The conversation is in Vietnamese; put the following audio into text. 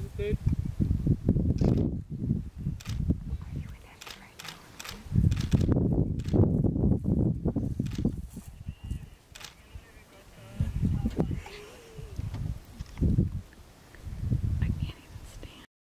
chơi tết